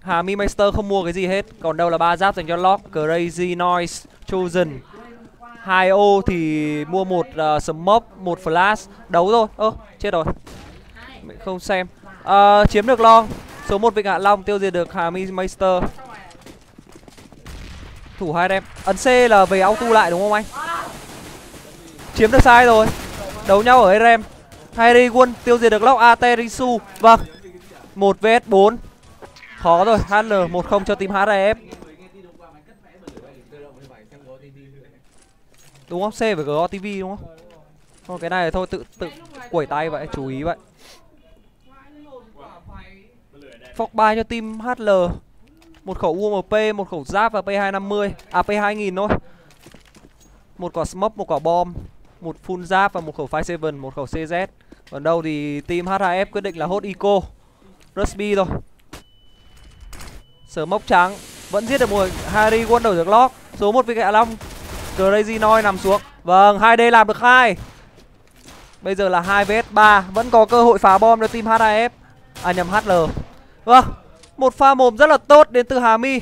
Hà Mi Master không mua cái gì hết Còn đâu là ba giáp dành cho Lock Crazy Noise Chosen. Hai ô thì mua một à, uh, smoke một flash. Đấu rồi. ơ chết rồi. Không xem. Uh, chiếm được long. Số một vịnh hạ long tiêu diệt được hà mi master thủ hai em ấn c là về auto lại đúng không anh? Chiếm được sai rồi. Đấu nhau ở Erem Harry quân tiêu diệt được lóc Aterisu. Vâng một vs 4 khó rồi hl một không cho team hrf đúng không? C phải go tv đúng không? Thôi, cái này thôi, tự tự quẩy tay vậy, chú ý vậy. Phóc bài cho team hl một khẩu ump một khẩu giáp và p 250 à p 2000 thôi. Một quả smoke, một quả bom một full giáp và một khẩu 57 một khẩu cz còn đâu thì team HHF quyết định là hốt eco rusby thôi. Sở mốc trắng vẫn giết được một harry quân đổi được lock số một vị hạ long. Crazy Noi nằm xuống. Vâng 2D làm được hai. Bây giờ là 2 vs 3 Vẫn có cơ hội phá bom cho team HAF À nhầm HL Vâng Một pha mồm rất là tốt đến từ Hà Mi.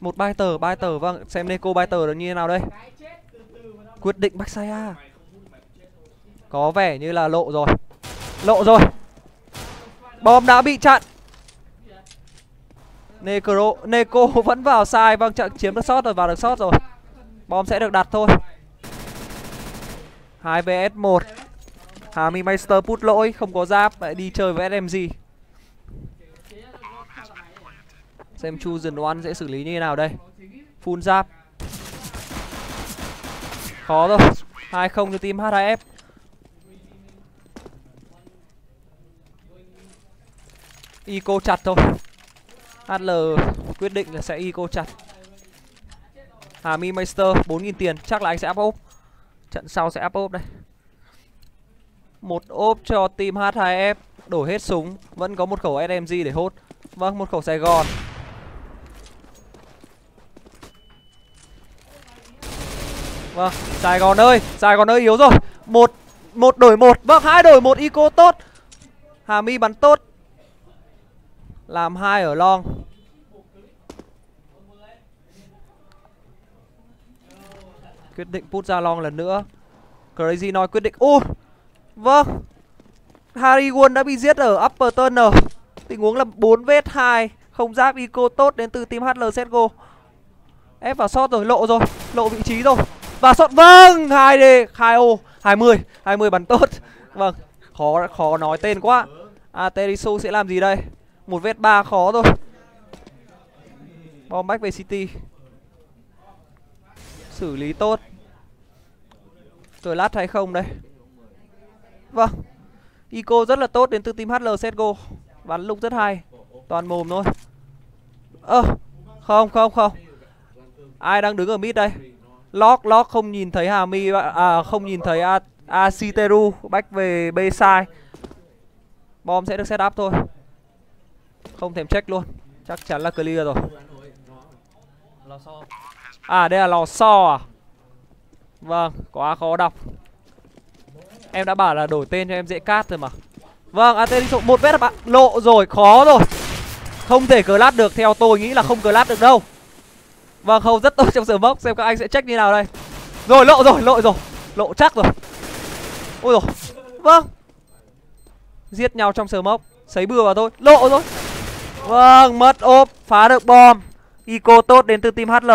Một bay tờ bay tờ Vâng xem Neko bay tờ được như thế nào đây. Quyết định Baxaya Có vẻ như là lộ rồi. Lộ rồi. Bom đã bị chặn. Necro Neko vẫn vào sai Vâng chặn chiếm được sót rồi, vào được sót rồi. Bom sẽ được đặt thôi. 2 vs 1 Hà Mi Master put lỗi, Không có giáp, lại đi chơi với SMG Xem Chu Dần Oan sẽ xử lý như thế nào đây. Full giáp. Khó rồi. 2-0 cho team H2F Eco chặt thôi. HL quyết định là sẽ eco chặt. Hà Mi Master 4.000 tiền, Chắc là anh sẽ up ốp Trận sau sẽ up ốp đây. Một ốp cho team H2F Đổi hết súng, Vẫn có một khẩu SMG để hốt. Vâng một khẩu Sài Gòn Vâng Sài Gòn ơi Sài Gòn ơi, yếu rồi. Một một đổi một. Vâng hai đổi một eco tốt. Hà Mi bắn tốt. Làm hai ở long. Quyết định put ra long lần nữa. Crazy nói quyết định. Ô vâng. Harry won đã bị giết ở upper tunnel tình huống là 4 vết 2 không giáp eco tốt đến từ team hl setgo ép vào shot rồi, lộ rồi. Lộ vị trí rồi. Và shot vâng hai d hai o 20 20 bắn tốt. Vâng khó khó nói tên quá. À, Aterisu sẽ làm gì đây? Một vết ba khó thôi. Bom back về city. Xử lý tốt. Rồi lát hay không đây? Vâng. Ico rất là tốt đến từ team HL Setgo Bắn lúc rất hay. Toàn mồm thôi. Ơ à, Không không không. Ai đang đứng ở mid đây? Lock Lock không nhìn thấy Hà Mi À, à không nhìn thấy A, Asiteru Bách về B side. Bom sẽ được set up thôi. Không thèm check luôn. Chắc chắn là clear rồi. À đây là lò xo à? Vâng, quá khó đọc. Em đã bảo là đổi tên cho em dễ cát rồi mà. Vâng, à, AT đi trộm một vết bạn. Lộ rồi, khó rồi. Không thể cờ lát được, theo tôi nghĩ là không cờ lát được đâu. Vâng, không rất tốt trong sửa mốc Xem các anh sẽ check như nào đây. Rồi, lộ rồi, lộ rồi. Lộ chắc rồi. Ôi rồi Vâng. Giết nhau trong sờ mốc. Sấy bừa vào thôi, lộ rồi. Vâng, mất ốp, phá được bom. Ico tốt đến từ team HL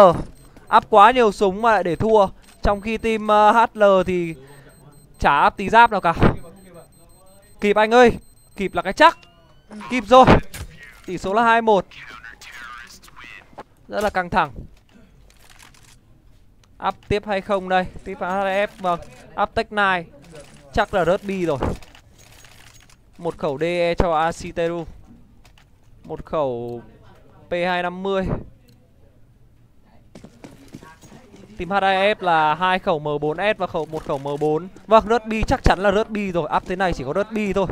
áp quá nhiều súng mà lại để thua. Trong khi team ờ, uh, HL thì chả áp tí giáp nào cả. Kịp anh ơi Kịp là cái chắc. Kịp rồi. Tỷ số là 2-1 Rất là căng thẳng. Up tiếp hay không đây? Tiếp HF vâng. Up tech 9 Chắc là rớt bi rồi. Một khẩu DE cho Asiteru. Một khẩu P250 Team H2F là hai khẩu M4S và khẩu một khẩu M4. Vâng, rớt bi chắc chắn là rớt bi rồi. Up thế này chỉ có rớt bi thôi.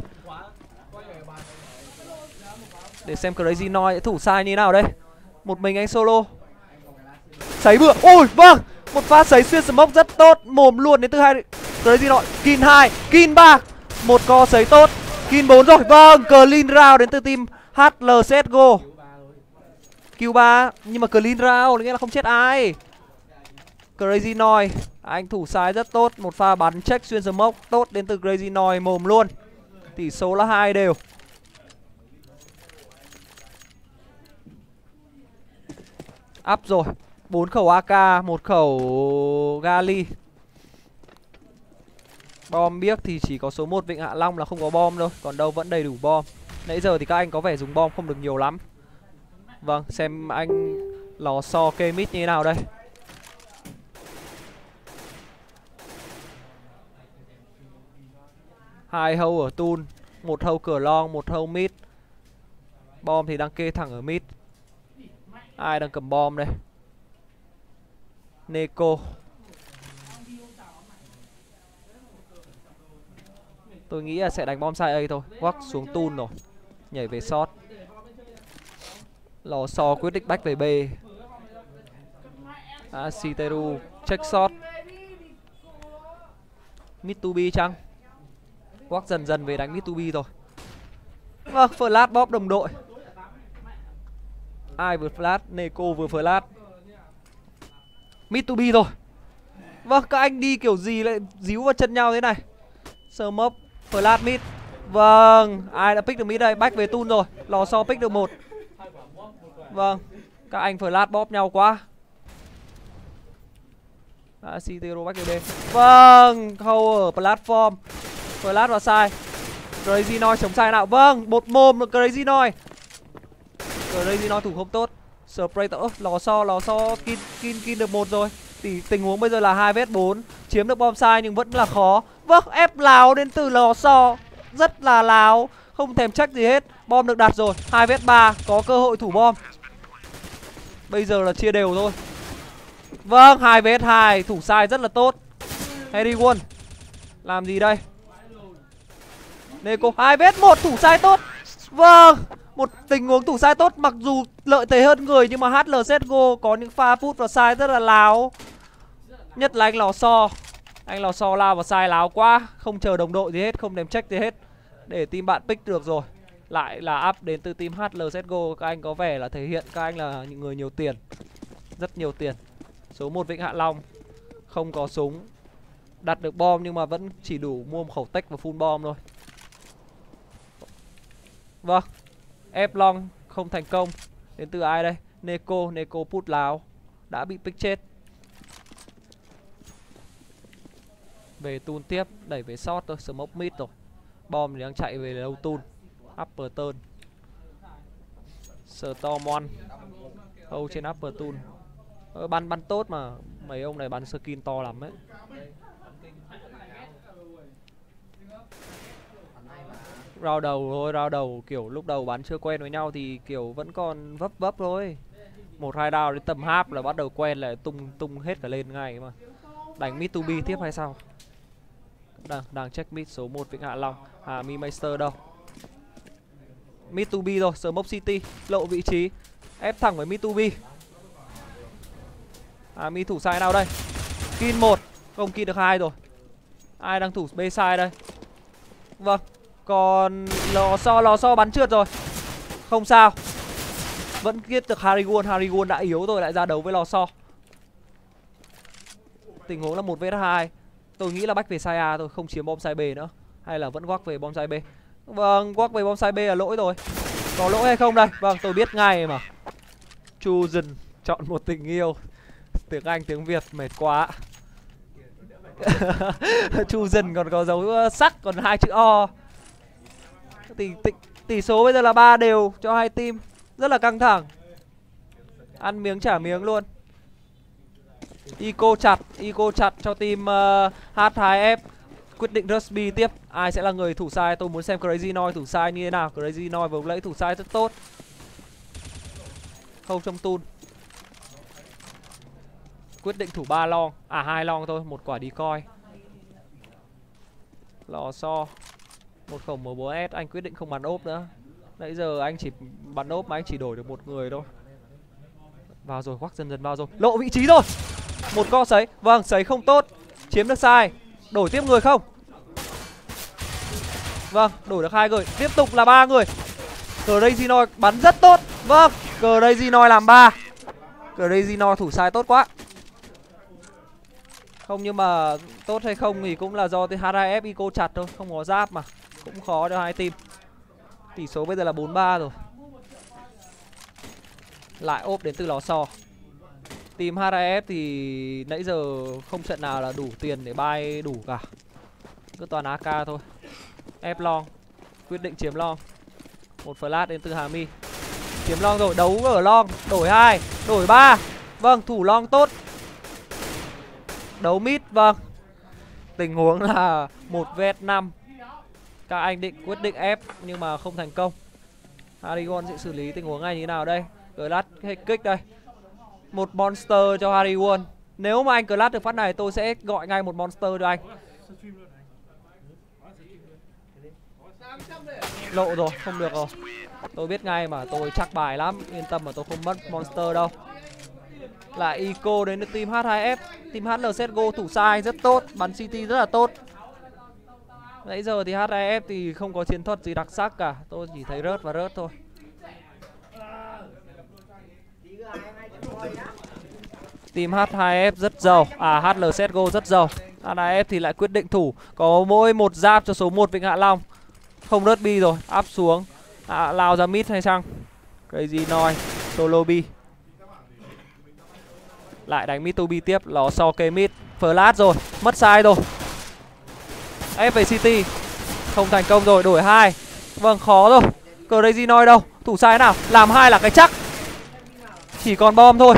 Để xem Crazy Noi thủ sai như nào đây. Một mình anh solo. Sấy bựa. Ôi, vâng. Một phát sấy xuyên smoke rất tốt, mồm luôn đến từ hai Crazy Noi. Kin 2, Kin 3. Một co sấy tốt. Kin 4 rồi. Vâng, clean round đến từ team HLCSGO Q3 Nhưng mà clean round, Nghĩa là không chết ai. Crazy Noi Anh thủ sai rất tốt, Một pha bắn check xuyên smoke, Tốt đến từ Crazy Noi mồm luôn. Tỷ số là hai đều. Up rồi, bốn khẩu AK một khẩu Gali. Bom biếc thì chỉ có số 1 Vịnh Hạ Long là không có bom thôi Còn đâu vẫn đầy đủ bom. Nãy giờ thì các anh có vẻ dùng bom không được nhiều lắm. Vâng xem anh lò so kê mít như thế nào đây. Hai hâu ở tun, một hâu cửa long, một hâu mid bom thì đang kê thẳng ở mid ai đang cầm bom đây? Neko. Tôi nghĩ là sẽ đánh bom sai ấy thôi. Quắc xuống tun rồi. Nhảy về short. Lò xo quyết định back về B. Asiteru check shot Mid to B chăng? Quắc dần dần về đánh mid to rồi. Vâng flash bóp đồng đội. Ai vừa flash? Neko vừa flash. Mid to be rồi. Vâng các anh đi kiểu gì lại díu vào chân nhau thế này? Smoke Flash mid. Vâng Ai đã pick được mid đây? Back về tun rồi, Lò so pick được một. Vâng Các anh flash bóp nhau quá. Đã Citero back về Vâng Hầu ở platform. Flash vào sai Crazy Noi chống sai nào? Vâng Một mồm được Crazy Noi. Crazy Noi thủ không tốt. Spray Sprater lò so lò so kin kin kin được một rồi. Tỷ tình huống bây giờ là hai vết bốn. Chiếm được bom sai nhưng vẫn là khó. Vâng ép Lào đến từ lò so rất là láo, không thèm trách gì hết. Bom được đặt rồi, hai vết ba, có cơ hội thủ bom. Bây giờ là chia đều thôi. Vâng hai vết hai, thủ sai rất là tốt. Harry won làm gì đây? Neko, hai vết một, thủ sai tốt. Vâng một tình huống thủ sai tốt, mặc dù lợi thế hơn người, nhưng mà HLCSGO có những pha phút và sai rất là láo. Nhất là anh lò so anh lò so lao vào sai láo quá, không chờ đồng đội gì hết, không đem check gì hết để team bạn pick được rồi. Lại là up đến từ team HLZGO các anh có vẻ là thể hiện các anh là những người nhiều tiền. Rất nhiều tiền. Số 1 Vịnh Hạ Long. Không có súng. Đặt được bom nhưng mà vẫn chỉ đủ mua một khẩu tech và full bom thôi. Vâng. Ép long không thành công. Đến từ ai đây? Neko neko put láo. Đã bị pick chết. Về tun tiếp. Đẩy về short thôi. Smoke mid rồi bom thì đang chạy về lâu tun upper turn storm one. Hâu trên upper tun ờ, bắn bắn tốt mà. Mấy ông này bắn skin to lắm ấy. Rao đầu thôi rao đầu. Kiểu lúc đầu bắn chưa quen với nhau thì kiểu vẫn còn vấp vấp thôi. Một hai đao đến tầm háp là bắt đầu quen lại tung tung hết cả lên ngay mà. Đánh mid to tiếp hay sao? Đang đang check mid số 1 vĩnh hạ long. À mi master đâu? Mid to be rồi smoke city, lộ vị trí. Ép thẳng với mid to be à mi thủ sai nào đây? Kin một, không kin được hai rồi. Ai đang thủ b sai đây? Vâng còn lò so lò so bắn trượt rồi. Không sao. Vẫn giết được Harigun Harigun đã yếu rồi, lại ra đấu với lò so tình huống là một vs hai tôi nghĩ là bách về sai a thôi không chiếm bom sai b nữa. Hay là vẫn quắc về bom sai b? Vâng quắc về bom sai b là lỗi rồi. Có lỗi hay không đây? Vâng tôi biết ngay mà. Chosen chọn một tình yêu. Tiếng anh tiếng việt mệt quá. Chosen còn có dấu ờ, sắc còn hai chữ o. Tỷ, tỷ tỷ số bây giờ là ba đều cho hai team. Rất là căng thẳng. Ăn miếng trả miếng luôn. Ico chặt Ico chặt cho team ờ, uh, H2F quyết định Rusby tiếp. Ai sẽ là người thủ sai? Tôi muốn xem Crazy Noi thủ sai như thế nào. Crazy Noi vừa lấy thủ sai rất tốt. Không trong tun. Quyết định thủ ba long. À hai long thôi. Một quả đi coi. Lò so một khẩu M4S anh quyết định không bắn ốp nữa. Nãy giờ anh chỉ bắn ốp mà anh chỉ đổi được một người thôi. Vào rồi, quắc dần dần vào rồi. Lộ vị trí rồi! Một co sấy, vâng, sấy không tốt. Chiếm được sai, đổi tiếp người không? Vâng, đổi được hai người. Tiếp tục là ba người. Crazy Noi bắn rất tốt. Vâng Crazy Noi làm ba. Crazy Noi thủ sai tốt quá. Không nhưng mà tốt hay không thì cũng là do H2F Eco chặt thôi. Không có giáp mà. Cũng khó cho hai team. Tỷ số bây giờ là 4-3 rồi. Lại ốp đến từ lò xo. Team HRF thì nãy giờ không trận nào là đủ tiền để bay đủ cả. Cứ toàn AK thôi. Ép long Quyết định chiếm long. Một flash đến từ Hà Mi. Chiếm long rồi, đấu ở long Đổi hai, đổi ba. Vâng, thủ long tốt. Đấu mid, vâng. Tình huống là một vs 5 Các anh định quyết định ép Nhưng mà không thành công. Harigon sẽ xử lý tình huống này như nào đây? Glass hay kích đây? Một monster cho Harry Won. Nếu mà anh Glass được phát này tôi sẽ gọi ngay một monster cho anh. Lộ rồi, không được rồi. Tôi biết ngay mà tôi chắc bài lắm. Yên tâm mà tôi không mất monster đâu. Lại Eco đến được team H2F Team HLCSGO thủ sai rất tốt. Bắn City rất là tốt. Nãy giờ thì H2F thì không có chiến thuật gì đặc sắc cả. Tôi chỉ thấy rớt và rớt thôi. Team H2F rất giàu. À HLCSGO rất giàu. H2F thì lại quyết định thủ. Có mỗi một giáp cho số 1 Vịnh Hạ Long. Không rớt bi rồi. Áp xuống. À, lao ra mid hay chăng crazy noi? Solo bi. Lại đánh mid to bi tiếp. Ló so kê mid. Flash rồi. Mất sai rồi. Ép về city. Không thành công rồi. Đổi hai. Vâng khó rồi. Crazy noi đâu? Thủ sai nào? Làm hai là cái chắc chỉ còn bom thôi.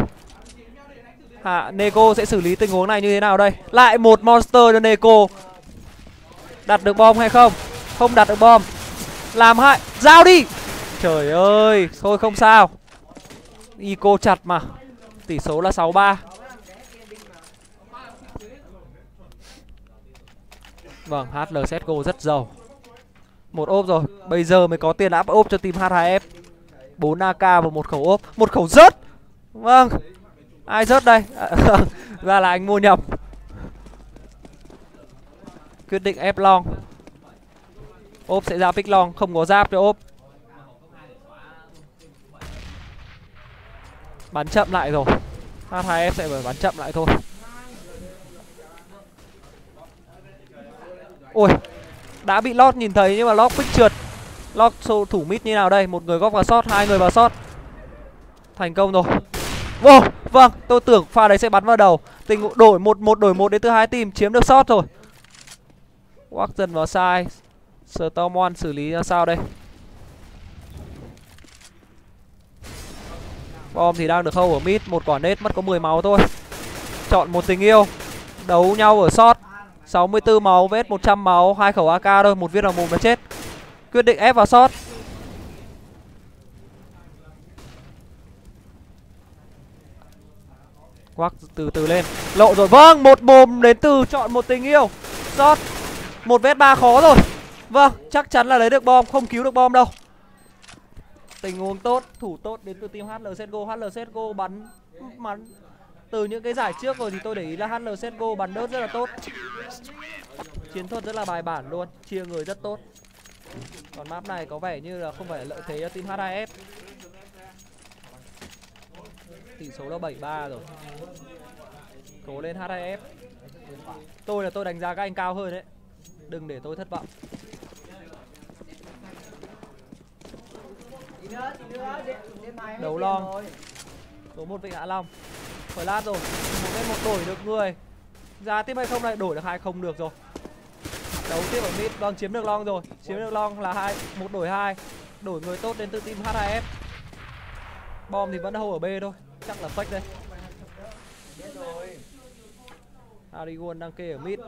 À, Neko sẽ xử lý tình huống này như thế nào đây? Lại một monster cho Neko. Đặt được bom hay không? Không đặt được bom. Làm hại. Giao đi. Trời ơi Thôi không sao. Eco chặt mà. Tỷ số là 6-3 Vâng HL rất giàu. Một ốp rồi. Bây giờ mới có tiền áp ốp cho team H2F 4 AK và một khẩu ốp. Một khẩu rớt. Vâng. Ai rớt đây? À, vâng. Ra là anh mua nhầm Quyết định ép long. Ốp sẽ ra pick long, không có giáp cho ốp. Bắn chậm lại rồi. H2f sẽ phải bắn chậm lại thôi. Ôi, đã bị lót nhìn thấy nhưng mà lót pick trượt. Lót thủ mid như nào đây? Một người góc vào sót hai người vào sót thành công rồi vô vâng tôi tưởng pha đấy sẽ bắn vào đầu. Tình đổi một một đổi một đến từ hai team, chiếm được sót rồi. Quắc dần vào sai Stormon xử lý ra sao đây? Bom thì đang được khâu ở mid, Một quả nết mất có 10 máu thôi. Chọn một tình yêu, Đấu nhau ở short 64 máu, vết 100 máu, hai khẩu AK thôi, một viên vào mồm là chết. Quyết định ép vào short Quắc từ từ lên. Lộ rồi. Vâng một mồm đến từ chọn một tình yêu. Short một vết ba khó rồi. Vâng, chắc chắn là lấy được bom, không cứu được bom đâu. Tình huống tốt, thủ tốt đến từ team HL CSGO HL CSGO bắn bắn. Từ những cái giải trước rồi thì tôi để ý là HL CSGO bắn đớt rất là tốt. Chiến thuật rất là bài bản luôn, chia người rất tốt. Còn map này có vẻ như là không phải lợi thế cho team H2F Tỷ số là 7-3 rồi. Cố lên H2F Tôi là tôi đánh giá các anh cao hơn đấy. Đừng để tôi thất vọng. Đấu long. Số một Vịnh Hạ Long. Flash rồi. Một bên một đổi được người. Ra tiếp hay không này, Đổi được hai không được rồi. Đấu tiếp ở mid, Long chiếm được long rồi. Chiếm được long là hai, một đổi hai. Đổi người tốt đến từ team H2F Bom thì vẫn hầu ở B thôi. Chắc là fake đây. Harigon đang kê ở mid.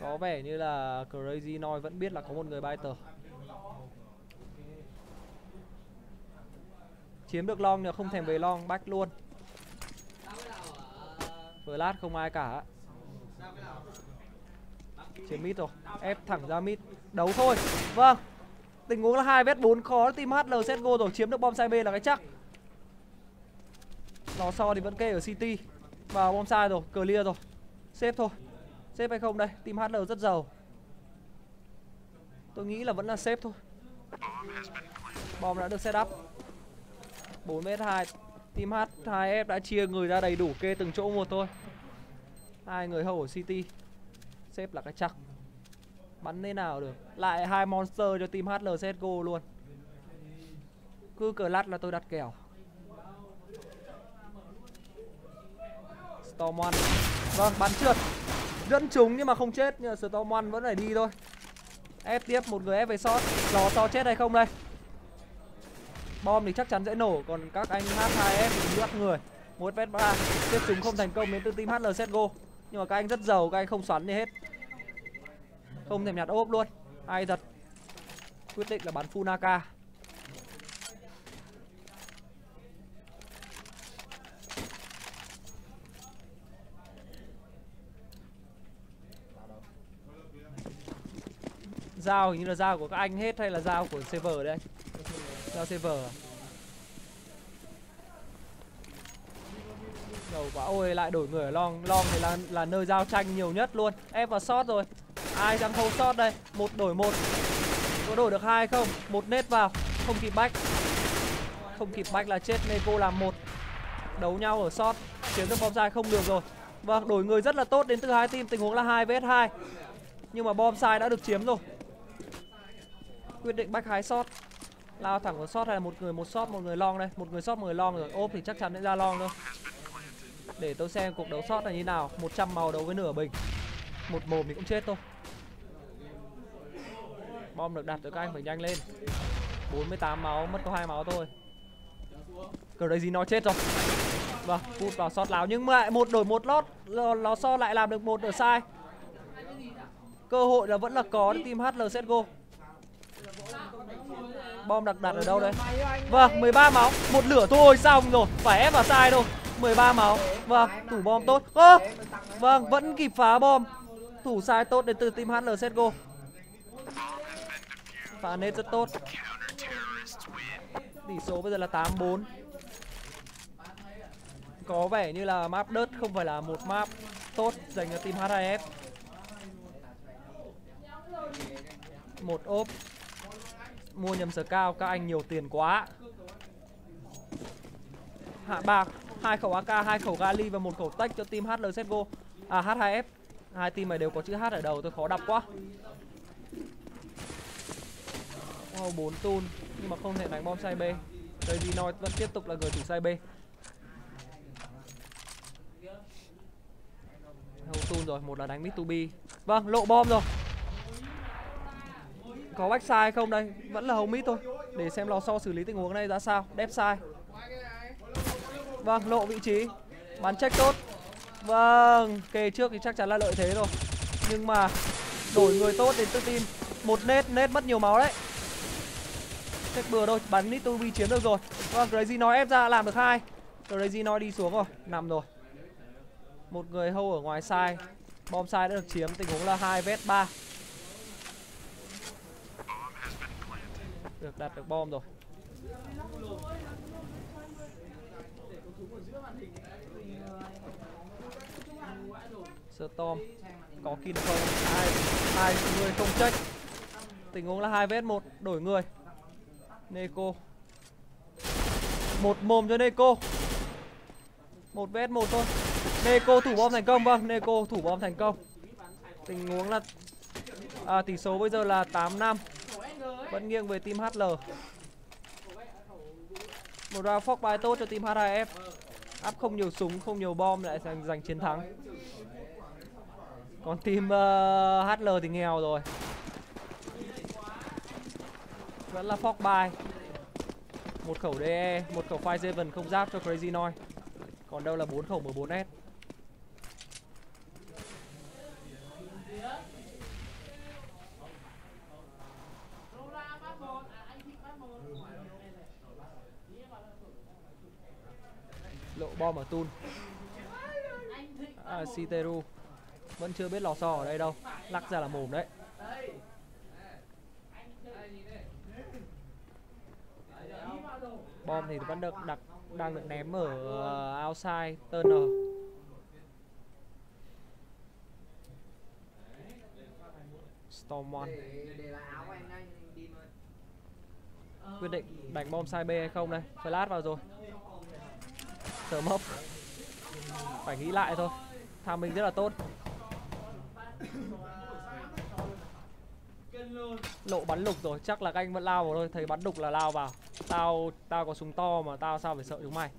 Có vẻ như là Crazy Noi vẫn biết là có một người biter, Chiếm được long nhưng không thèm về long bách luôn. Flash không ai cả. Chiếm mid rồi Ép thẳng ra mid. Đấu thôi. Vâng. Tình huống là hai vét bốn khó team HL CSGO rồi Chiếm được bom sai B là cái chắc. Nó so thì vẫn kê ở City. Vào bom sai rồi, Clear rồi. Xếp thôi. Xếp hay không đây? Team HL rất giàu. Tôi nghĩ là vẫn là xếp thôi. Bom đã được set up. 4m2 Team H2F đã chia người ra đầy đủ, kê từng chỗ một thôi. Hai người hầu ở City. Xếp là cái chắc. Bắn thế nào được? Lại hai monster cho team HL CSGO luôn. Cứ cờ lát là tôi đặt kèo. Stormon Vâng bắn trượt. Dẫn trúng nhưng mà không chết, Nhưng mà Stormon vẫn phải đi thôi. Ép tiếp, một người ép về sót Lò so chết hay không đây? Bom thì chắc chắn sẽ nổ, Còn các anh H2F thì bắt người. Một vết 3 tiếp chúng không thành công đến từ team HL CSGO Nhưng mà các anh rất giàu, Các anh không xoắn gì hết. Không thèm nhặt ốp luôn. Ai giật? Quyết định là bắn Funaka. Dao hình như là dao của các anh hết hay là dao của server đấy? Dao server à? Đầu quá ôi lại đổi người ở long. Long thì là là nơi giao tranh nhiều nhất luôn. Ép vào sót rồi. Ai đang hold sót đây? Một đổi một. Có đổi được hai không? Một nết vào. Không kịp bách. Không kịp bách là chết Neko làm một. Đấu nhau ở sót Chiếm được bom dài không được rồi. Vâng đổi người rất là tốt. Đến từ hai team Tình huống là hai vs hai, Nhưng mà bom sai đã được chiếm rồi. Quyết định bách hái shot. Lao thẳng vào shot hay là một người, một shot, một người long đây. Một người shot, một người long rồi. Ốp thì chắc chắn sẽ ra long thôi. Để tôi xem cuộc đấu shot này như nào. 100 màu đấu với nửa bình. Một mồm thì cũng chết thôi. Bom được đặt rồi các anh, phải nhanh lên. 48 máu, mất có hai máu thôi. Cờ đấy gì nó chết rồi. Vâng phút vào shot láo Nhưng mà một đổi một lót. Nó so lại làm được một ở sai. Cơ hội là vẫn là có team HL CSGO Bom đặt đặt ở đâu đây? Vâng 13 máu. Một lửa thôi xong rồi. Phải ép vào sai thôi. 13 máu. Vâng thủ bom tốt. Ơ! Vâng vẫn kịp phá bom. Thủ sai tốt đến từ team HL CSGO Phá nết rất tốt. Tỷ số bây giờ là 8-4 Có vẻ như là map đớt không phải là một map tốt dành cho team H2F Một ốp Mua nhầm sở cao các anh nhiều tiền quá. Hạ bạc hai khẩu AK, hai khẩu Gali và một khẩu tech cho team HL À H2F Hai team này đều có chữ H ở đầu tôi khó đọc quá. Oh, 4 tun Nhưng mà không thể đánh bom sai B Đây Dinoid vẫn tiếp tục là người chủ sai B Hầu tun rồi, một là đánh mid to B Vâng, lộ bom rồi có bách sai không đây? Vẫn là hồng mít thôi. Để xem lò so xử lý tình huống này ra sao. Đép sai. Vâng lộ vị trí. Bắn check tốt Vâng Kề trước thì chắc chắn là lợi thế rồi. Nhưng mà Đổi người tốt đến tự tin. Một nết nết mất nhiều máu đấy. Check bừa thôi, Bắn nít vi chiếm được rồi. Vâng Crazy nói ép ra, làm được hai. Crazy nói đi xuống rồi, Nằm rồi. Một người hâu ở ngoài sai Bom sai đã được chiếm, Tình huống là hai vét ba. Được đặt được bom rồi. Sơ Tom Có kinh không? Hai Hai người không trách? Tình huống là hai vs một Đổi người. Neko. Một mồm cho Neko. Một vs một thôi. Neko thủ bom thành công Vâng Neko thủ bom thành công. Tình huống là à, Tỷ số bây giờ là tám năm vẫn nghiêng về team HL Một round phóc bài tốt cho team H2F Áp không nhiều súng, không nhiều bom lại giành, giành chiến thắng. Còn team ờ, uh, HL thì nghèo rồi. Vẫn là phóc bài. Một khẩu DE, một khẩu Fire Seven không giáp cho Crazy Noise. Còn đâu là bốn khẩu M4S lộ bom ở tun. À, Citeru vẫn chưa biết lò xo ở đây đâu. Lắc ra là mồm đấy. Bom thì vẫn được đặt đang được ném ở ờ, outside turner, Storm One. Quyết định đánh bom sai B hay không đây? Flash vào rồi tờ mốc phải nghĩ lại thôi. Tham mình rất là tốt. Lộ bắn lục rồi, chắc là các anh vẫn lao vào thôi. Thấy bắn đục là lao vào. Tao tao có súng to mà tao sao phải sợ chúng mày?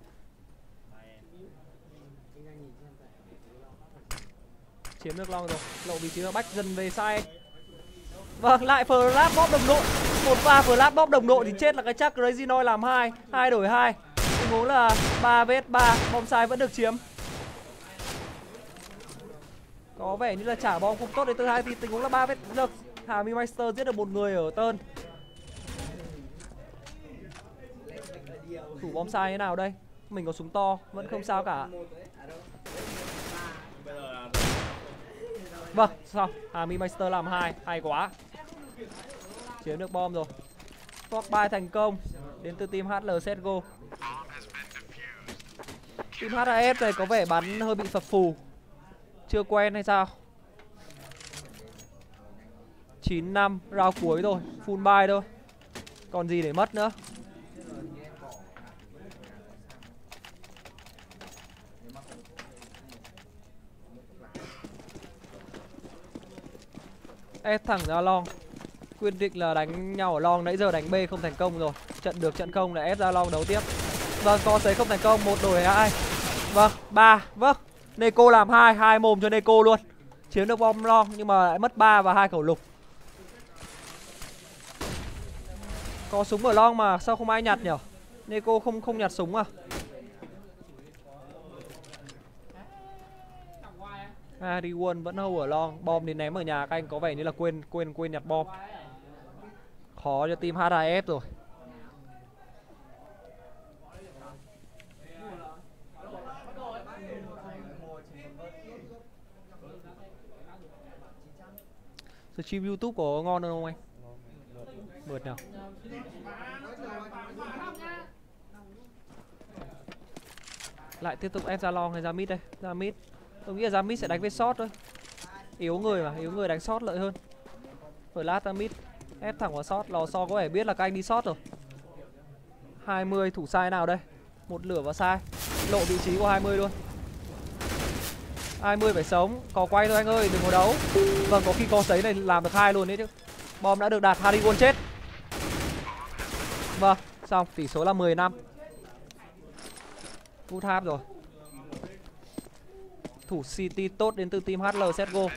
Chiếm được long rồi. Lộ vị trí là bách dần về sai. Vâng lại flash bóp đồng đội. Một pha flash bóp đồng đội thì chết là cái chắc crazy noi làm hai. Hai đổi hai huống là ba vs ba bom sai vẫn được chiếm. Có vẻ như là trả bom không tốt đến từ hai thì tình huống là ba vết được. Hà mi master giết được một người ở tơn. Thủ bom sai thế nào đây? Mình có súng to, vẫn không sao cả. Vâng xong. Hà mi master làm hai, hay quá. Chiếm được bom rồi. Top 3 thành công. Đến từ team HL Setgo team HAS này có vẻ bắn hơi bị phập phù. Chưa quen hay sao? 9 năm, round cuối rồi full buy thôi. Còn gì để mất nữa? Ép thẳng ra long. Quyết định là đánh nhau ở long. Nãy giờ đánh b không thành công rồi. Trận được, trận không là ép ra long đấu tiếp vâng co sấy không thành công, một đổi hai. Vâng ba vâng. Neko làm hai hai mồm cho Neko luôn. Chiếm được bom long nhưng mà lại mất ba và hai khẩu lục. Có súng ở long mà, sao không ai nhặt nhỉ Neko không không nhặt súng à? à Harry Won vẫn hâu ở long. Bom đến ném ở nhà các anh có vẻ như là quên quên quên nhặt bom. Khó cho team HAF rồi. Stream youtube có ngon hơn không anh? Mượt nào. Lại tiếp tục em ra long hay ra mid đây. Ra mid tôi nghĩ là ra mid sẽ đánh với shot thôi. Yếu người mà, yếu người đánh shot lợi hơn. Rồi lát ra mid ép thẳng vào shot lò so có vẻ biết là các anh đi shot rồi. 20 thủ sai nào đây? Một lửa vào sai. Lộ vị trí của 20 luôn. 20 phải sống. Có quay thôi anh ơi, đừng có đấu. Vâng có khi có sấy này làm được hai luôn đấy chứ. Bom đã được đạt harry won chết. Vâng xong, tỷ số là 10 năm Good half rồi. Thủ City tốt đến từ team HL Setgo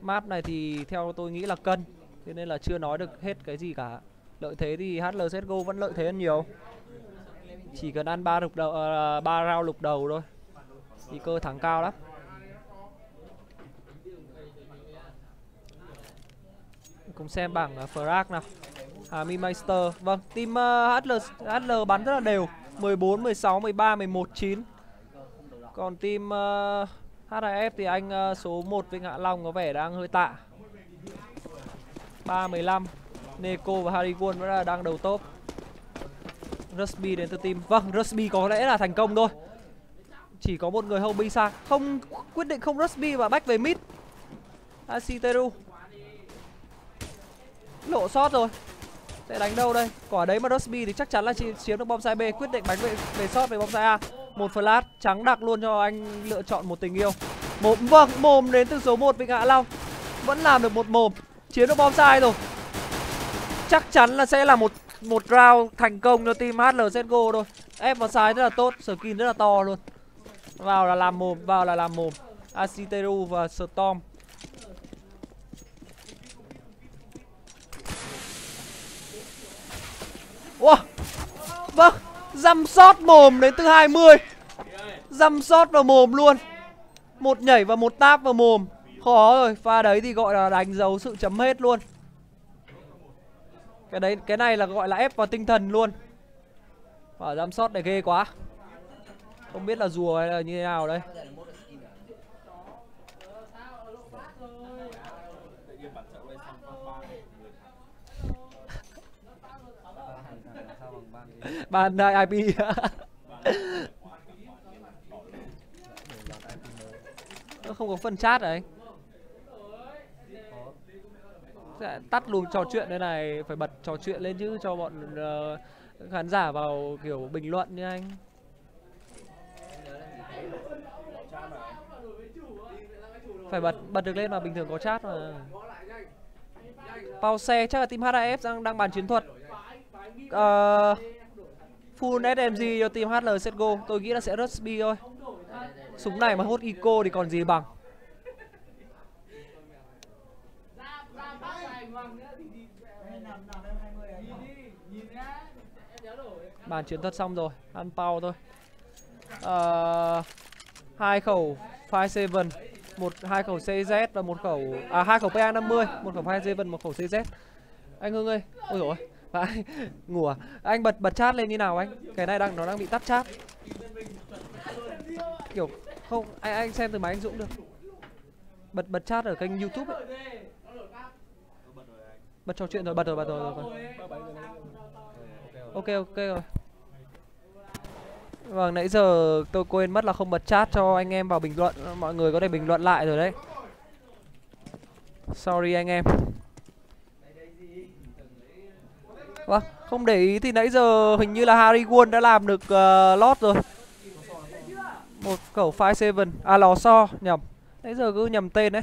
Map này thì theo tôi nghĩ là cân, Thế nên là chưa nói được hết cái gì cả. Lợi thế thì HL Setgo vẫn lợi thế hơn nhiều. Chỉ cần ăn ba lục đầu à, à, ba uh, ba round lục đầu thôi. Thì cơ thắng cao lắm. Cùng xem bảng à, uh, Frag nào. Army Meister. Vâng, team uh, HL, HL bắn rất là đều. 14, 16, 13, 11, 9 Còn team uh, HRF thì anh uh, số 1 Vinh Hạ Long có vẻ đang hơi tạ. 3, 15 Neko và Harry Won vẫn là đang đầu top. Rusby đến từ team. Vâng, Rusby có lẽ là thành công thôi. Chỉ có một người home xa Không quyết định không Rusby và back về mid. Asiteru Lộ sót rồi. Sẽ đánh đâu đây? Quả đấy mà Rusby thì chắc chắn là chiếm được bom sai B. Quyết định đánh về về sót về bom sai A. Một flash trắng đặc luôn cho anh lựa chọn một tình yêu. Một vâng mồm đến từ số 1 Vịnh Hạ Long. Vẫn làm được một mồm. Chiếm được bom sai rồi. Chắc chắn là sẽ là một một round thành công cho team HLZGO thôi. Ép vào sai rất là tốt, skin rất là to luôn. Vào là làm mồm, vào là làm mồm. Asiteru và Storm. Wow. Vâng Dăm sót mồm đến từ 20 Dăm sót vào mồm luôn. Một nhảy và một táp vào mồm. Khó rồi, Pha đấy thì gọi là đánh dấu sự chấm hết luôn. Cái đấy, cái này là gọi là ép vào tinh thần luôn. Và giám sót này ghê quá. Không biết là rùa hay là như thế nào đây. Ban IP nó không có phần chat đấy sẽ tắt luôn trò chuyện đây này. Phải bật trò chuyện lên chứ cho bọn uh, khán giả vào kiểu bình luận như anh. Phải bật bật được lên mà bình thường có chat mà. Pau xe chắc là team HAF đang đang bàn chiến thuật. Uh, full SMG cho team HL CSGO tôi nghĩ là sẽ rush thôi. Súng này mà hốt eco thì còn gì bằng. Bàn chiến thuật xong rồi ăn pau thôi. Uh, hai khẩu fire seven một hai khẩu CZ và một khẩu à hai khẩu PA 50 một khẩu fire seven một khẩu CZ anh Hưng ơi ôi rồi phải ngủ à? Anh bật bật chat lên như nào anh? Cái này đang nó đang bị tắt chat. Kiểu không anh anh xem từ máy anh Dũng được. Bật bật chat ở kênh YouTube ấy. bật trò chuyện rồi bật rồi bật rồi, bật rồi ok ok rồi. Vâng, nãy giờ tôi quên mất là không bật chat cho anh em vào bình luận. Mọi người có thể bình luận lại rồi đấy. Sorry anh em. Vâng, không để ý thì nãy giờ hình như là Harry Won đã làm được ờ, uh, lót rồi. Một khẩu five seven. À lò so, nhầm. Nãy giờ cứ nhầm tên đấy.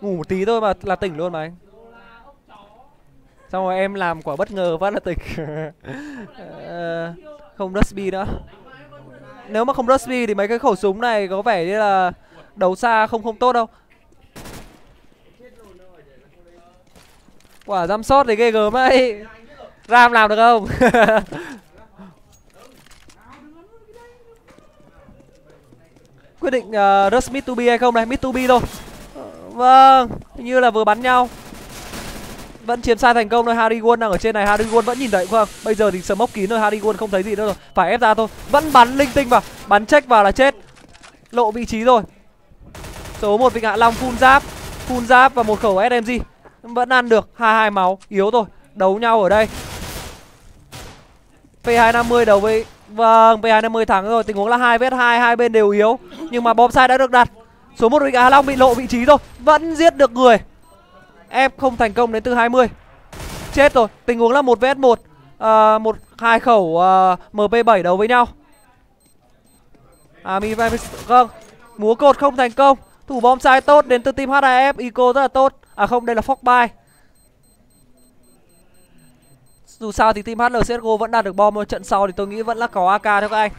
Ngủ một tí thôi mà là tỉnh luôn mà anh xong rồi em làm quả bất ngờ phát là tịch ờ, không Dustby nữa. Nếu mà không Dustby thì mấy cái khẩu súng này có vẻ như là đấu xa không không tốt đâu. Quả giam sót thì ghê gớm ấy. Ram làm được không? Quyết định uh, rush mid to be hay không này mid to be thôi. Ờ, vâng như là vừa bắn nhau vẫn chiếm sai thành công thôi, Harry Won đang ở trên này, Harry Won vẫn nhìn thấy không? Bây giờ thì smoke kín rồi Harry Won không thấy gì nữa rồi. Phải ép ra thôi. Vẫn bắn linh tinh vào, bắn check vào là chết. Lộ vị trí rồi. Số một, vịnh hạ long, full giáp full giáp và một khẩu smg vẫn ăn được, hai hai máu, yếu rồi đấu nhau ở đây. P 250 đấu với vâng p 250 thắng rồi. Tình huống là hai vết hai hai bên đều yếu, nhưng mà bom sai đã được đặt. Số một, vịnh hạ long bị lộ vị trí rồi. Vẫn giết được người ép không thành công đến từ 20 chết rồi tình huống là một vs một à, một hai khẩu uh, mp 7 đấu với nhau. À mi vâng múa cột không thành công. Thủ bom sai tốt đến từ team HIF eco rất là tốt. À không đây là Foxby dù sao thì team HLCSGO vẫn đạt được bom ở trận sau thì tôi nghĩ vẫn là có AK thôi các anh.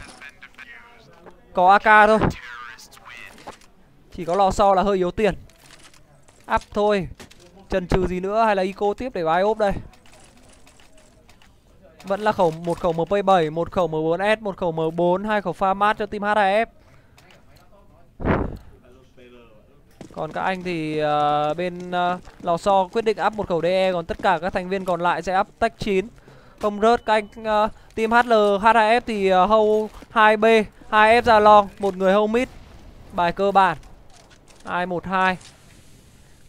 Có AK thôi. Chỉ có lò xo là hơi yếu tiền. Áp thôi. Chần chừ gì nữa hay là eco tiếp để bài ốp đây? Vẫn là khẩu một khẩu MP7, một khẩu M4S, một khẩu M4, hai khẩu pha mát cho team HAF Còn các anh thì uh, bên uh, lò xo quyết định up một khẩu DE Còn tất cả các thành viên còn lại sẽ up tech 9 Không rớt các anh uh, team HL, haf thì uh, hâu 2B 2F ra long, một người hâu mid. Bài cơ bản. 212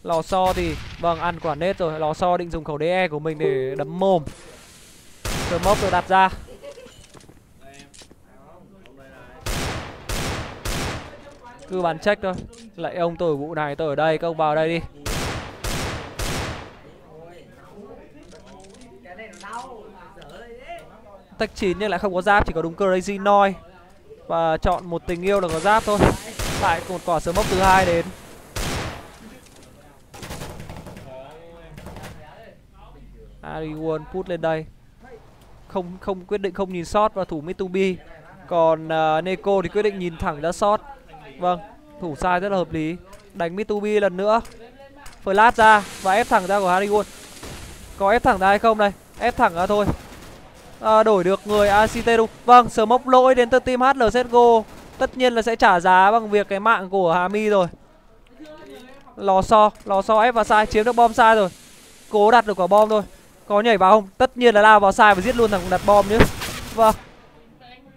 Lò xo thì Vâng ăn quả nết rồi. Lò xo định dùng khẩu DE của mình để đấm mồm. Mốc được đặt ra. Cứ bắn check thôi. Lại ông tôi vụ này tôi ở đây, Các ông vào đây đi. Tech 9 nhưng lại không có giáp, Chỉ có đúng Crazy noi Và chọn một tình yêu là có giáp thôi. Lại một quả mốc thứ hai đến. Harry Won put lên đây. Không không quyết định không nhìn sót và thủ Mitubi, còn uh, Neko thì quyết định nhìn thẳng ra sót vâng thủ sai rất là hợp lý. Đánh Mitubi lần nữa. Flash ra và ép thẳng ra của Harry Won có ép thẳng ra hay không đây? Ép thẳng ra thôi. À, đổi được người ACT vâng sớm mốc lỗi đến từ team HLZGO tất nhiên là sẽ trả giá bằng việc cái mạng của Hà Mi rồi. Lò so lò so ép vào sai chiếm được bom sai rồi. Cố đặt được quả bom thôi có nhảy vào không? Tất nhiên là lao vào sai và giết luôn thằng đặt bom nhé vâng.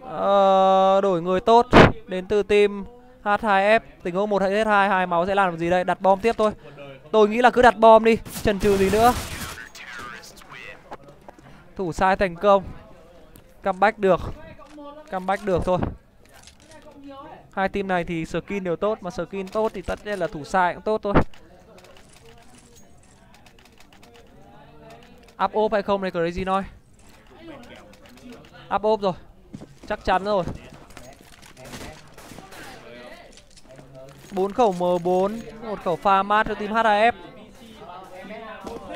Ờ, đổi người tốt. Đến từ team H2F tình huống một h hai hai máu sẽ làm được gì đây? Đặt bom tiếp thôi. Tôi nghĩ là cứ đặt bom đi chần chừ gì nữa. Thủ sai thành công. Comeback được. Comeback được thôi. Hai team này thì skin đều tốt mà skin tốt thì tất nhiên là thủ sai cũng tốt thôi. Up ốp hay không này crazy nói. Up ốp rồi. Chắc chắn rồi. Bốn khẩu M4 một khẩu pha mát cho team HAF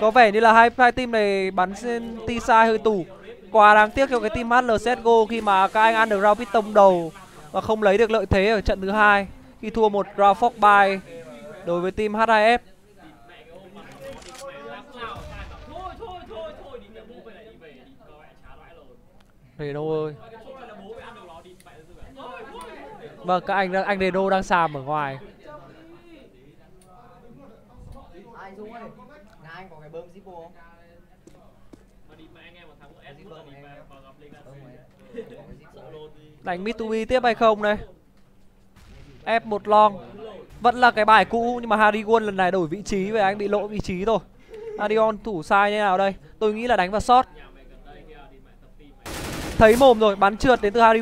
có vẻ như là hai hai team này bắn trên ti sai hơi tủ quá đáng tiếc cho cái team HLCSGO khi mà các anh ăn được round tông đầu và không lấy được lợi thế ở trận thứ hai khi thua một round fox by đối với team HAF. Reno ơi. Vâng các anh anh Reno đang xàm ở ngoài. Ai Dũng ơi, nhà anh có cái bơm Zippo không? Đánh be tiếp hay không đây? F một long. Vẫn là cái bài cũ nhưng mà Harigon lần này đổi vị trí về anh bị lỗi vị trí rồi. Harigon thủ sai như nào đây? Tôi nghĩ là đánh vào shot Thấy mồm rồi bắn trượt đến từ harry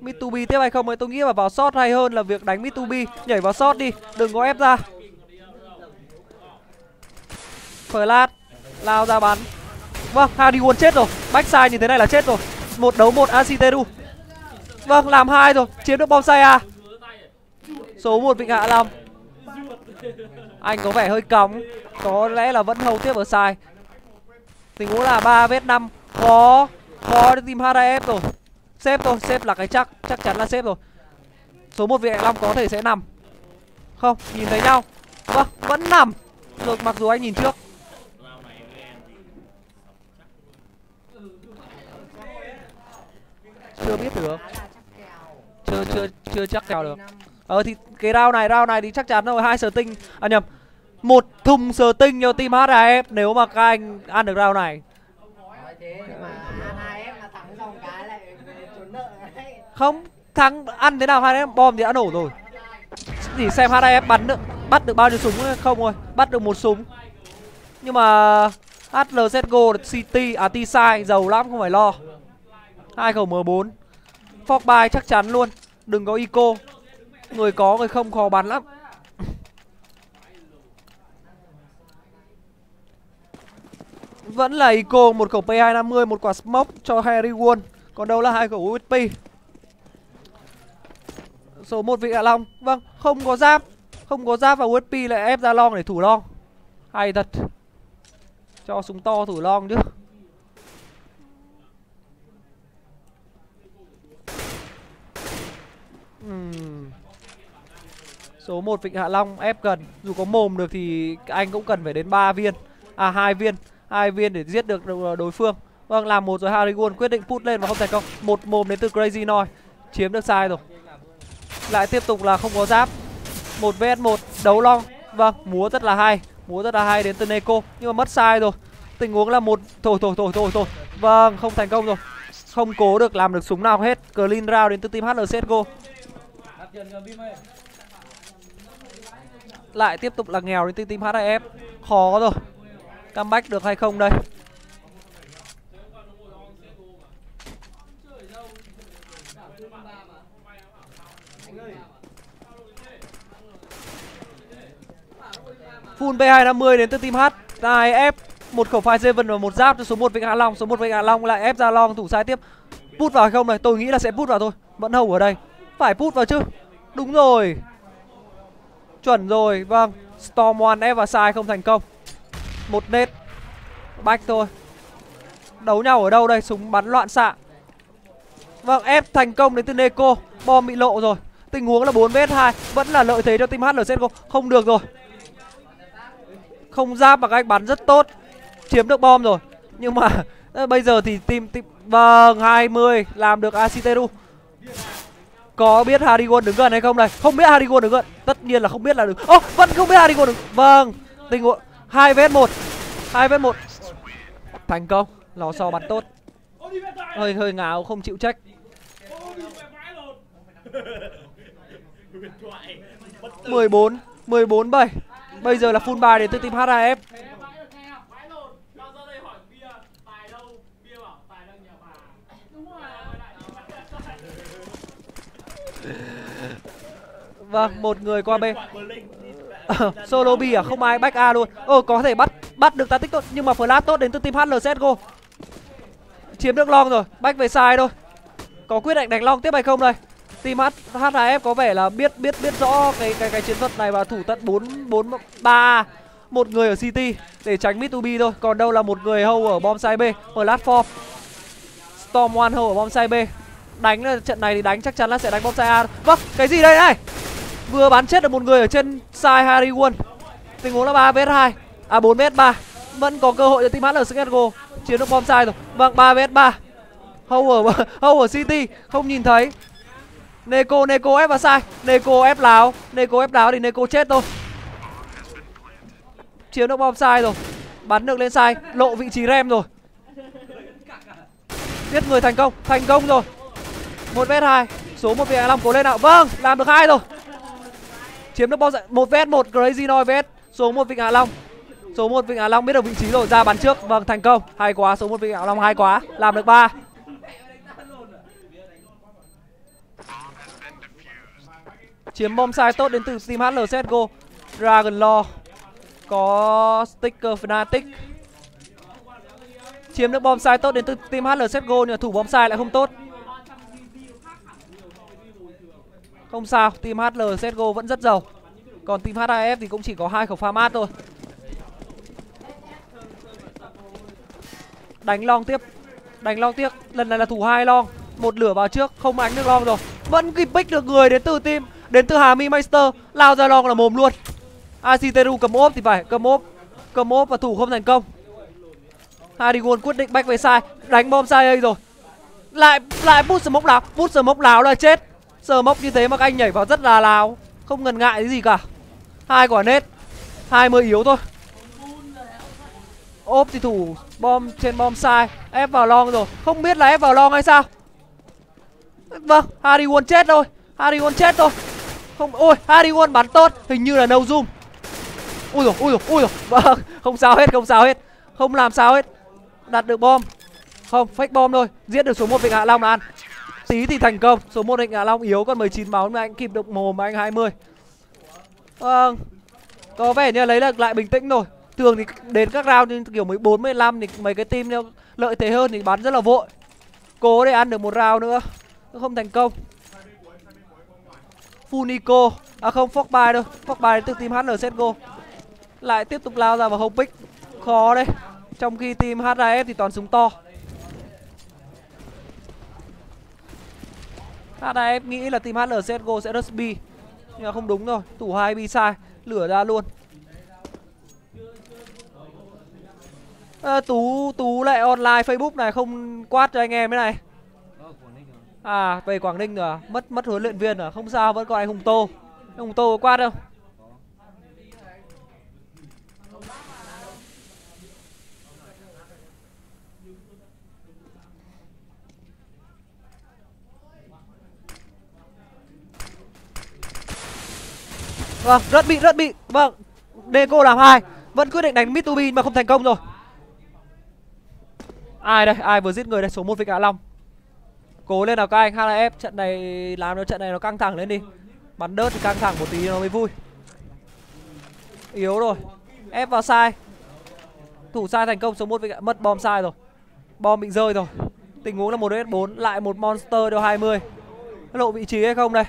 Mid to tiếp hay không ấy tôi nghĩ là vào shot hay hơn là việc đánh mid to Nhảy vào shot đi đừng có ép ra. Flash lao ra bắn. Vâng, Harry Won chết rồi. Backside như thế này là chết rồi. Một đấu một Asiteru Vâng, làm hai rồi Chiếm được bonsai à, Số 1 Vịnh Hạ Long. Anh có vẻ hơi cóng. Có lẽ là vẫn hầu tiếp ở sai Tình huống là 3 vết 5 Có Có tìm haraef rồi. Xếp thôi, xếp là cái chắc Chắc chắn là xếp rồi. Số 1 Vịnh Long có thể sẽ nằm. Không, nhìn thấy nhau. Vâng, vẫn nằm. Được, mặc dù anh nhìn trước. Chưa biết được. Chưa chưa chưa chắc kèo được. Ờ thì cái round này round này thì chắc chắn rồi. Hai sở tinh. À nhầm một thùng sờ tinh cho team HAF nếu mà các anh ăn được round này. Không, thắng ăn thế nào hai em bom thì đã nổ rồi. Chỉ xem H2F bắn được, bắt được bao nhiêu súng không rồi bắt được một súng. Nhưng mà HLZGO City à T-Side giàu lắm, không phải lo. Hai khẩu M4 Fork by chắc chắn luôn. Đừng có eco. Người có, người không khó bắn lắm. Vẫn là Ico, một khẩu P250 một quả smoke cho Harry Won Còn đâu là hai khẩu USP Số 1 vị Hạ Long. Vâng không có giáp. Không có giáp và USP lại ép ra long để thủ long. Hay thật. Cho súng to thủ long chứ. Uhm. Số 1 Vịnh Hạ Long ép gần. Dù có mồm được thì anh cũng cần phải đến 3 viên. À 2 viên hai viên để giết được đối phương. Vâng làm một rồi Harigon quyết định put lên và không thành công. Một mồm đến từ Crazy Noi Chiếm được sai rồi. Lại tiếp tục là không có giáp. Một vs một, đấu long. Vâng múa rất là hay, Múa rất là hay đến từ Neko, Nhưng mà mất sai rồi. Tình huống là một, Thôi thôi thôi thôi thôi. Vâng không thành công rồi. Không cố được làm được súng nào hết. Clean round đến từ team HLCSGO lại tiếp tục là nghèo đến từ team HIF Khó rồi. Comeback được hay không đây? Full P250 đến từ team H HIF một khẩu fire Seven và một giáp cho số 1 Vịnh Hạ Long, Số 1 Vịnh Hạ Long lại ép ra Long, thủ sai tiếp. Put vào hay không này Tôi nghĩ là sẽ put vào thôi, Vẫn hầu ở đây. Phải put vào chứ? Đúng rồi. Chuẩn rồi Vâng. Storm One ép vào sai không thành công. Một nết. Bách thôi. Đấu nhau ở đâu đây? Súng bắn loạn xạ. Vâng ép thành công đến từ Neko. Bom bị lộ rồi. Tình huống là 4 vs 2 Vẫn là lợi thế cho team HLCSGO Không được rồi. Không giáp mà các anh bắn rất tốt. Chiếm được bom rồi. Nhưng mà Bây giờ thì team, team Vâng 20 Làm được Asiteru. Có biết Harigon đứng gần hay không này Không biết Harigon đứng gần. Tất nhiên là không biết là đứng Ô oh, vẫn không biết Harigon đứng Vâng Tình huống hai vết một. Hai vết một. Thành công. Lò xo bắn tốt. Hơi hơi ngáo không chịu trách. mười bốn mười bốn bảy. Bây giờ là full bài để tự tìm HAF Vâng, một người qua B Ờ, solo B à? Không ai back A luôn. ờ có thể bắt bắt được tích tốt nhưng mà flash tốt đến từ team HL CS:GO. Chiếm được long rồi, back về sai thôi. Có quyết định đánh long tiếp hay không đây? Team H HRF có vẻ là biết biết biết rõ cái cái cái chiến thuật này và thủ tận 4 4 3 một người ở City để tránh mid to B thôi. Còn đâu là một người hâu ở bom side B, platform. Storm One hâu ở bom side B. Đánh trận này thì đánh chắc chắn là sẽ đánh bom side A. Vâng, cái gì đây này? Vừa bắn chết được một người ở trên side Harry Won. Tình huống là 3 vs 2. À 4 vs 3. Vẫn có cơ hội cho team HL ở Chiến được bom sai rồi. Vâng, 3 vs 3. Hâu ở hâu ở City không nhìn thấy. Neko Neko ép vào sai. Neko ép láo, Neko ép láo thì Neko chết thôi. Chiếm được bom sai rồi. Bắn được lên sai, lộ vị trí rem rồi. Giết người thành công, thành công rồi. Một vs 2 Số một vị Hạ Long cố lên nào. Vâng, làm được hai rồi. Chiếm được bom dậy. Một vs một Crazy noi vs số một vịnh Hạ Long. Số một Vịnh Hạ Long biết được vị trí rồi, ra bắn trước. Vâng thành công. Hay quá, số một Vịnh Hạ Long hay quá. Làm được ba. Chiếm bom sai tốt đến từ team HL CSGO Dragon Law. Có sticker Fnatic. Chiếm được bom sai tốt đến từ team HL CSGO Nhưng mà thủ bom sai lại không tốt. Không sao, Team HL CSGO vẫn rất giàu. Còn team HAF thì cũng chỉ có hai khẩu pha mát thôi. Đánh long tiếp, Đánh long tiếp. Lần này là thủ hai long, Một lửa vào trước, Không ánh được long rồi. Vẫn kịp pick được người đến từ team, Đến từ Hà Mi Meister. Lao ra long là mồm luôn. Asiteru cầm ốp thì phải, Cầm ốp. Cầm ốp và thủ không thành công. Hadigon quyết định back về sai, Đánh bom sai rồi. Lại lại bút smoke láo Bút smoke láo là chết. Smoke như thế mà các anh nhảy vào rất là láo Không ngần ngại cái gì cả. Hai quả nết. Hai mươi yếu thôi. Ốp thì thủ bom, trên bom sai. Ép vào long rồi. Không biết là ép vào long hay sao? Vâng harry won chết rồi harry won chết rồi không, ôi, harry won bắn tốt. Hình như là no zoom. Ui rồi ui rồi ui rồi vâng không sao hết, không sao hết. Không làm sao hết. Đặt được bom. Không, fake bom thôi. Giết được số một vịnh hạ long là ăn tí thì thành công số một anh hạ long yếu còn 19 máu mà anh kịp được mồm anh 20 vâng có vẻ như lấy được lại bình tĩnh rồi thường thì đến các round như kiểu 14 15 thì mấy cái team lợi thế hơn thì bắn rất là vội. Cố để ăn được một round nữa. Không thành công. Funico à không Fogby đâu, Fogby từ team HNSGO Lại tiếp tục lao ra vào home pick. Khó đấy. Trong khi team HRF thì toàn súng to. À, HAF nghĩ là team HL CS:GO sẽ rush B. Nhưng mà không đúng rồi, thủ hai B sai, lửa ra luôn. à, tú tú lại online facebook này không quát cho anh em thế này à về quảng ninh rồi à? mất mất huấn luyện viên à không sao vẫn còn anh hùng tô anh hùng tô có quát đâu vâng rất bị rất bị. Vâng deco làm hai, vẫn quyết định đánh mid to mà không thành công rồi. Ai đây? Ai vừa giết người đây? Số một với cả long. Cố lên nào các anh HLF trận này làm cho trận này nó căng thẳng lên đi. Bắn đớt thì căng thẳng một tí nó mới vui. Yếu rồi. Ép vào sai. Thủ sai thành công, số một với cả mất bom sai rồi. Bom bị rơi rồi. Tình huống là một s 4 lại một monster đều 20 lộ vị trí hay không đây?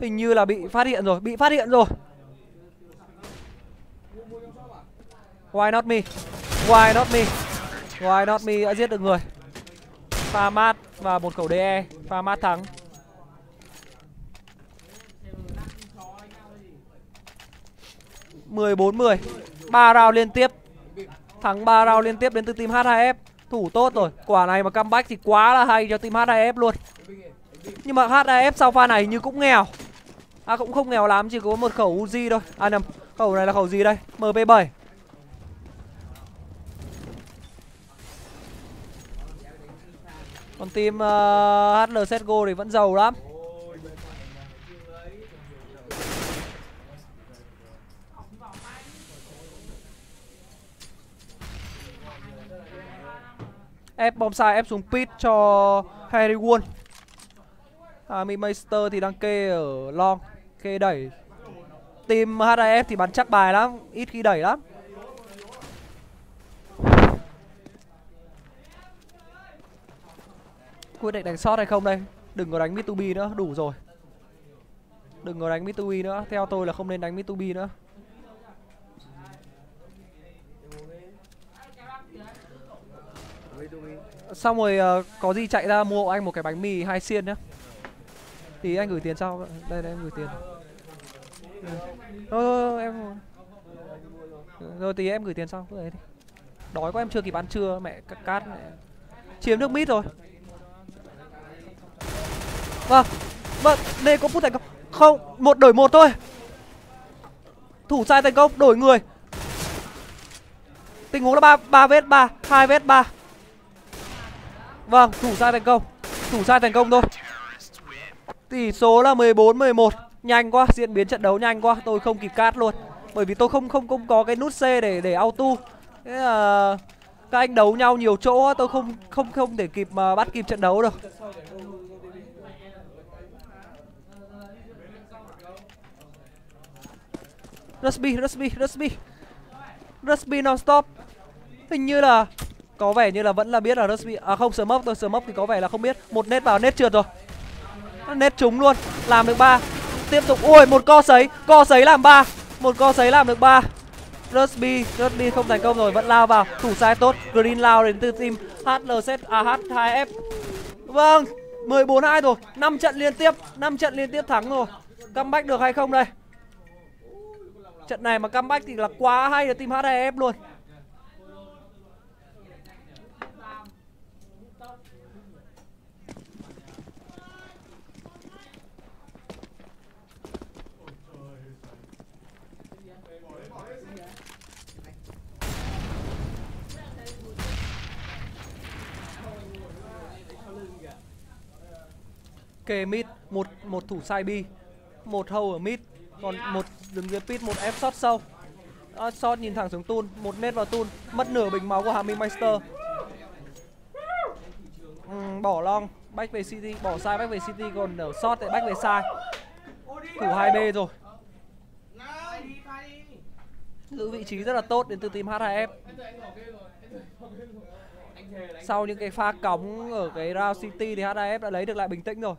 Hình như là bị phát hiện rồi, bị phát hiện rồi. Why not me? Why not me? Why not me đã giết được người. Pha mát và một khẩu DE Pha mát thắng. mười bốn mười. Ba round liên tiếp. Thắng ba round liên tiếp đến từ team H2F Thủ tốt rồi. Quả này mà comeback thì quá là hay cho team H2F luôn. Nhưng mà H2F sau pha này như cũng nghèo. À cũng không nghèo lắm, Chỉ có một khẩu Uzi thôi. À nhầm. Khẩu này là khẩu gì đây? MP7 Còn team ờ, uh, HL CSGO thì vẫn giàu lắm. Ép bom sai ép xuống pit cho Harry Won Army à, Master thì đang kê ở long kê đẩy. Team HIF thì bắn chắc bài lắm ít khi đẩy lắm. Quyết định đánh sót hay không đây? Đừng có đánh mid nữa đủ rồi. Đừng có đánh mid nữa theo tôi là không nên đánh mid nữa. Xong rồi ờ, có gì chạy ra mua anh một cái bánh mì hai xiên nhá. Thì anh gửi tiền sau. Đây đây em gửi tiền. Thôi, thôi, thôi em rồi thì em gửi tiền sau. Cứ đấy đi. Đói quá em chưa kịp ăn trưa mẹ cắt cát mẹ chiếm nước mít rồi vâng. Vâng đây có phút thành công. Không, một đổi một thôi. Thủ sai thành công, đổi người. Tình huống là ba ba vết ba, hai vết ba. Vâng thủ sai thành công. Thủ sai thành công thôi. Tỷ số là 14 11 nhanh quá, diễn biến trận đấu nhanh quá. Tôi không kịp cát luôn. Bởi vì tôi không không không có cái nút C để để auto. Thế là các anh đấu nhau nhiều chỗ tôi không không không thể kịp mà bắt kịp trận đấu được. Rusby, Rusby, Rusby Rusby non stop Hình như là Có vẻ như là vẫn là biết là Rusby À không, Smoke thôi, Smoke thì có vẻ là không biết. Một nét vào, nét trượt rồi. Nét trúng luôn, làm được ba. Tiếp tục, ui, một co sấy. Co sấy làm ba. Một co sấy làm được ba. Rusby, Rusby không thành công rồi, vẫn lao vào. Thủ sai tốt, Green lao đến từ team HLZ, à H2F Vâng, 14-2 rồi. 5 trận liên tiếp, 5 trận liên tiếp thắng rồi. Comeback được hay không đây? Trận này mà comeback thì là quá hay là team HF luôn. Kề mid, một một thủ sai bi một hầu ở mid còn một đường dưới pit một ép shot sâu à, shot nhìn thẳng xuống tun một nét vào tun mất nửa bình máu của Hami Meister. Ừ, bỏ long back về city bỏ sai back về city còn ở shot lại back về sai thủ 2 b rồi. Giữ vị trí rất là tốt đến từ team H2F sau những cái pha cóng ở cái round city thì H2F đã lấy được lại bình tĩnh rồi.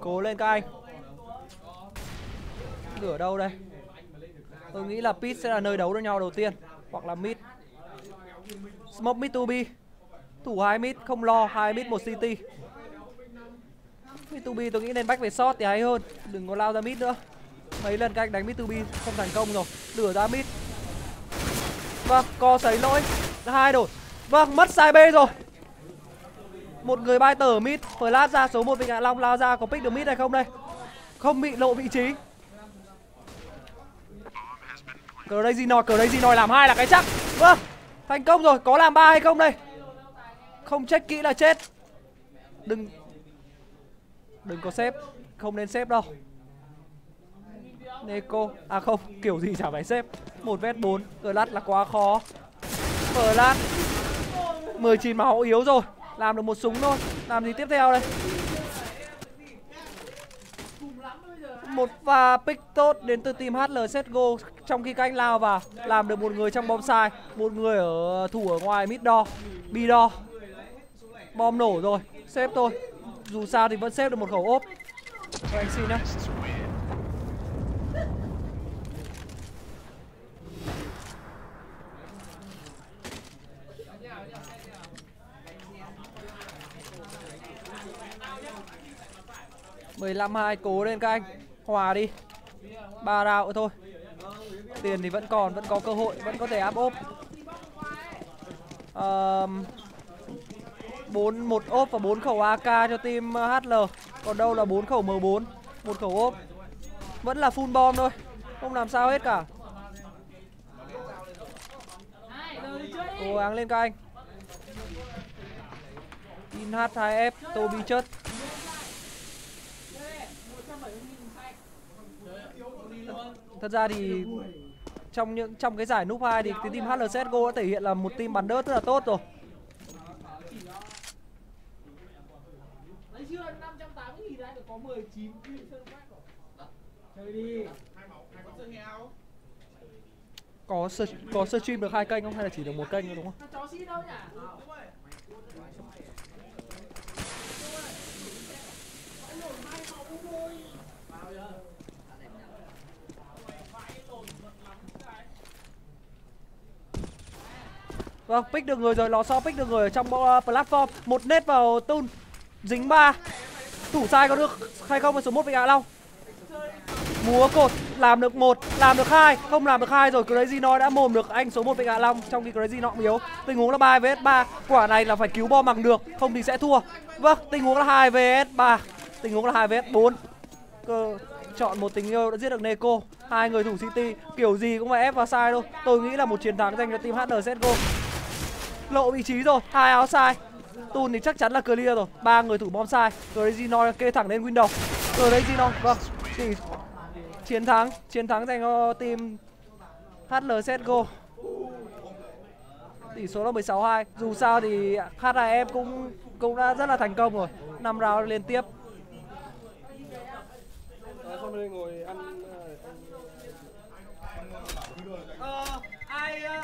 Cố lên các anh ở đâu đây? Tôi nghĩ là pit sẽ là nơi đấu với nhau đầu tiên, hoặc là mid. Smoke mid to b thủ hai mid, không lo, hai mid một city. Mid to b tôi nghĩ nên back về shot thì hay hơn. Đừng có lao ra mid nữa. Mấy lần các anh đánh mid to b không thành công rồi. Lửa ra mid. Vâng co sấy lỗi. Hai đổi. Vâng mất sai b rồi. Một người bay tờ mid. Flash ra số một vịnh hạ long, lao ra có pick được mid hay không đây? Không bị lộ vị trí. Crazy Noi, Crazy Noi làm hai là cái chắc. Vâng, thành công rồi, có làm ba hay không đây? Không check kỹ là chết. Đừng Đừng có xếp, không nên xếp đâu. Neko, à không, kiểu gì chả phải xếp. Một vét bốn, Clash là quá khó. Clash 19 máu yếu rồi Làm được một súng thôi. Làm gì tiếp theo đây? Một pha pick tốt đến từ team HL Setgo trong khi các anh lao vào, làm được một người trong bom sai, một người ở thủ ở ngoài mid đo bi đo bom nổ rồi xếp thôi. Dù sao thì vẫn xếp được một khẩu ốp. Rồi anh xin nhá. mười lăm hai cố lên các anh hòa đi. Ba rào thôi. Tiền thì vẫn còn vẫn có cơ hội vẫn có thể áp ốp bốn um, một ốp và bốn khẩu AK cho team ờ, HL còn đâu là bốn khẩu M4 một khẩu ốp vẫn là full bom thôi. Không làm sao hết cả. Cố gắng lên các anh. In H2F Toby chất. Thật ra thì trong những, trong cái giải núp 2 thì cái team HLCSGO đã thể hiện là một team bắn đớt rất là tốt rồi. Có có stream được hai kênh không? Hay là chỉ được một kênh thôi, đúng không Chó xin đâu nhỉ? Vâng, pick được người rồi, lò xo pick được người ở trong ờ, platform. Một nét vào tun Dính ba. Thủ sai có được hay không? Với số 1 với Hạ Long. Múa cột, làm được một, làm được hai. Không làm được hai rồi, Crazy Noi đã mồm được anh số 1 với Hạ Long Trong khi Crazy Noi yếu. Tình huống là 3 vs 3 Quả này là phải cứu bom bằng được, không thì sẽ thua. Vâng, tình huống là 2 vs 3 Tình huống là 2 vs 4 Cơ chọn một tình yêu đã giết được Neko. Hai người thủ City kiểu gì cũng phải ép vào sai thôi. Tôi nghĩ là một chiến thắng dành cho team HN go lộ vị trí rồi. Hai áo sai. Tun thì chắc chắn là clear rồi. Ba người thủ bom sai. Rồi Zino kê thẳng lên window. Rồi đấy Zino vâng. Thì chiến thắng chiến thắng dành cho team HLCSGO tỷ số là 16-2 dù sao thì HRM cũng cũng đã rất là thành công rồi. Năm round liên tiếp. Ngồi ăn ờ, ờ, ai ờ,